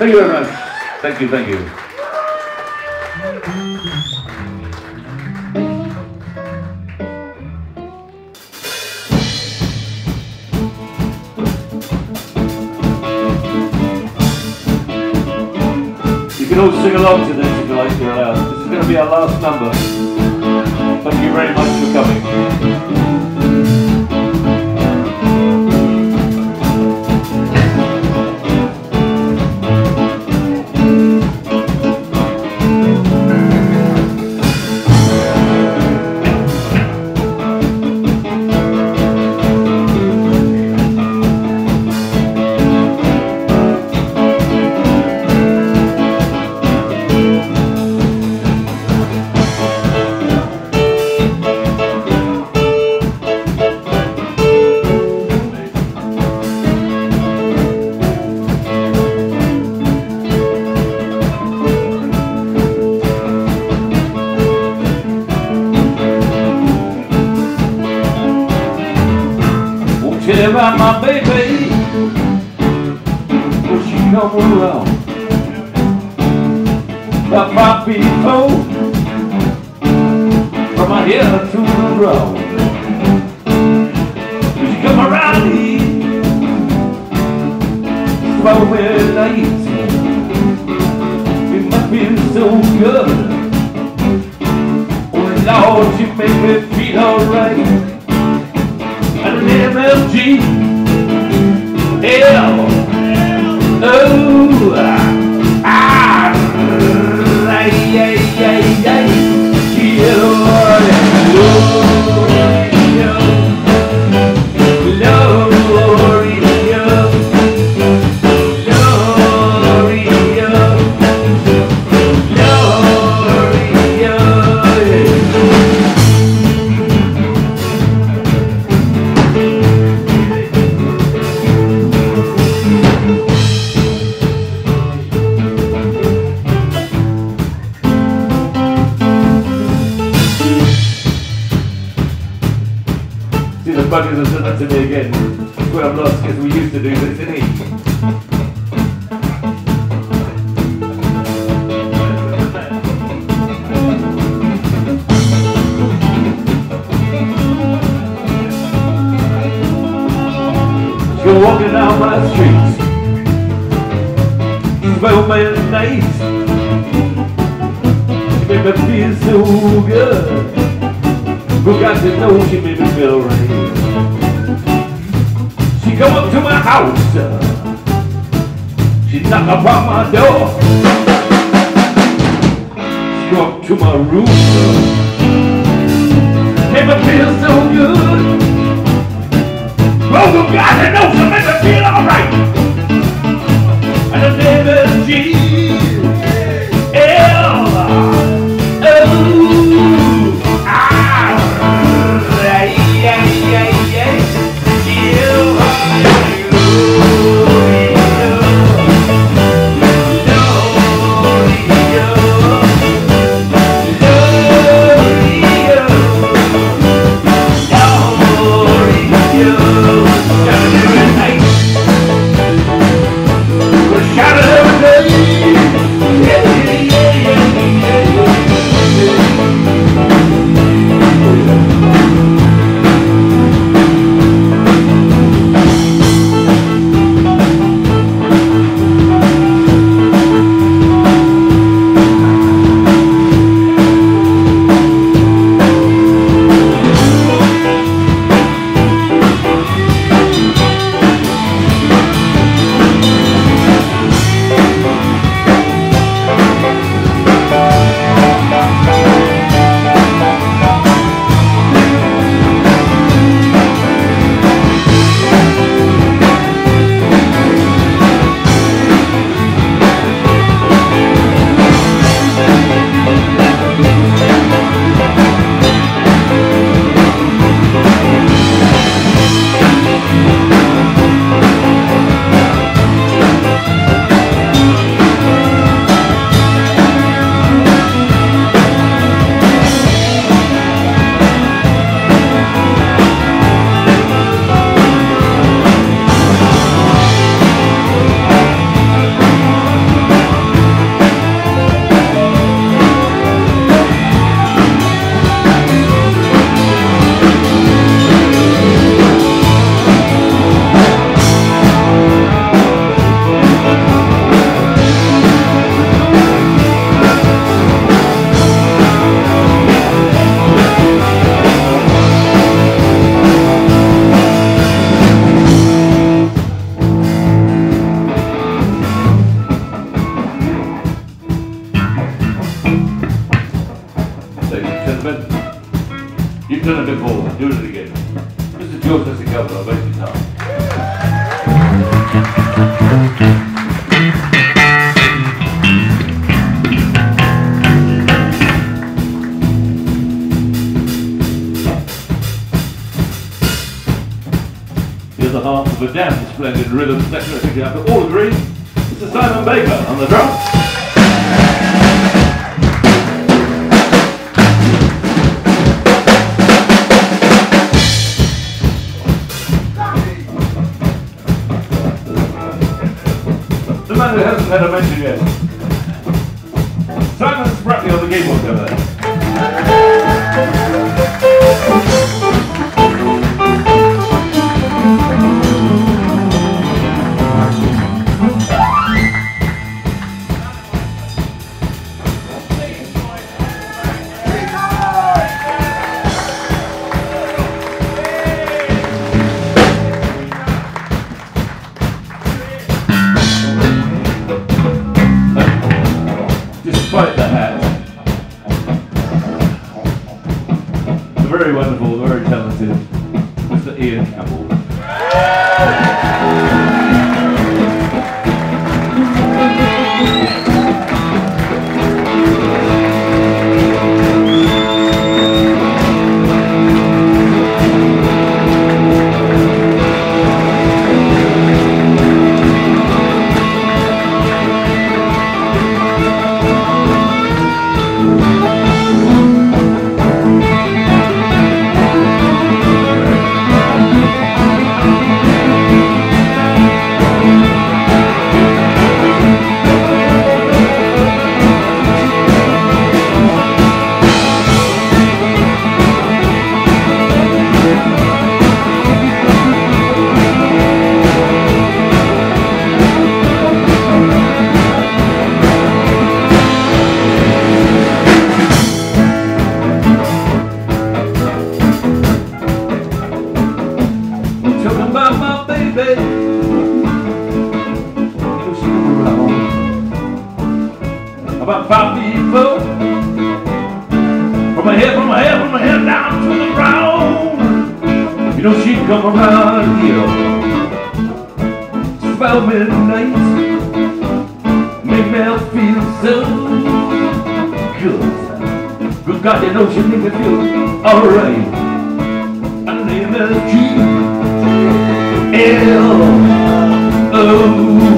Thank you very much. Thank you, thank you. You can all sing along to this if you like, you're allowed. This is going to be our last number. Thank you very much for coming. Won't about my baby when she come around? About five feet tall, from my head to the ground. She come around here, slow and night, it must be so good. Oh Lord, she make me feel alright and an Buggers have done to me again. Swear I'm lost because we used to do this, didn't he? She's walking down my street. Well made nice. She made me feel so good. Who got to know she made me feel right. Come up to my house. She knocked upon my door. She up to my room. Made me feel so good. Who got to know she made me you've done it before, do it again. Mr. George has a cover, I'll your time. Here's the half of a damn splendid rhythm section. I think you have to all agree. Mr. Simon Baker on the drums. Who hasn't had a mention yet. Simon Spratley on the keyboard over there. Despite the hat, the very wonderful, very talented Mr. Ian Campbell. About five feet four. From my head, from my head, from my head down to the ground. You know she come around here. About midnight. Make me feel so good. Good God, you know she make me feel alright. Her name is G. Oh.